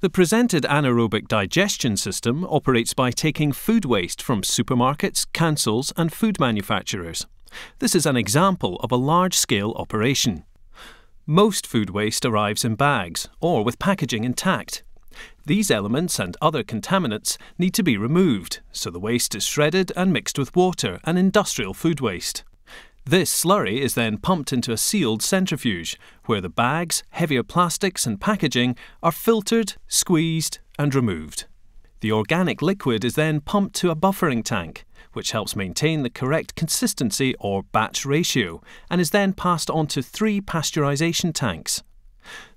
The presented anaerobic digestion system operates by taking food waste from supermarkets, councils, and food manufacturers. This is an example of a large scale operation. Most food waste arrives in bags or with packaging intact. These elements and other contaminants need to be removed, so the waste is shredded and mixed with water and industrial food waste. This slurry is then pumped into a sealed centrifuge, where the bags, heavier plastics, and packaging are filtered, squeezed, and removed. The organic liquid is then pumped to a buffering tank, which helps maintain the correct consistency or batch ratio, and is then passed on to three pasteurization tanks.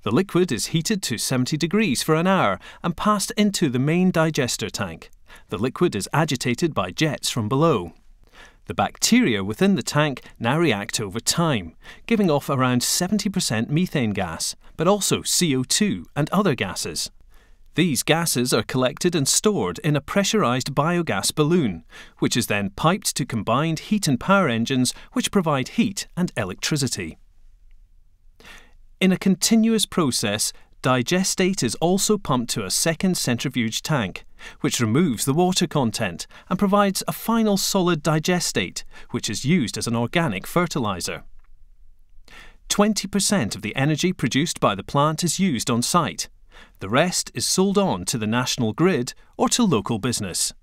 The liquid is heated to 70 degrees for an hour and passed into the main digester tank. The liquid is agitated by jets from below. The bacteria within the tank now react over time, giving off around 70% methane gas, but also CO2 and other gases. These gases are collected and stored in a pressurized biogas balloon, which is then piped to combined heat and power engines which provide heat and electricity. In a continuous process, digestate is also pumped to a second centrifuge tank, which removes the water content and provides a final solid digestate, which is used as an organic fertilizer. 20% of the energy produced by the plant is used on site. The rest is sold on to the national grid or to local business.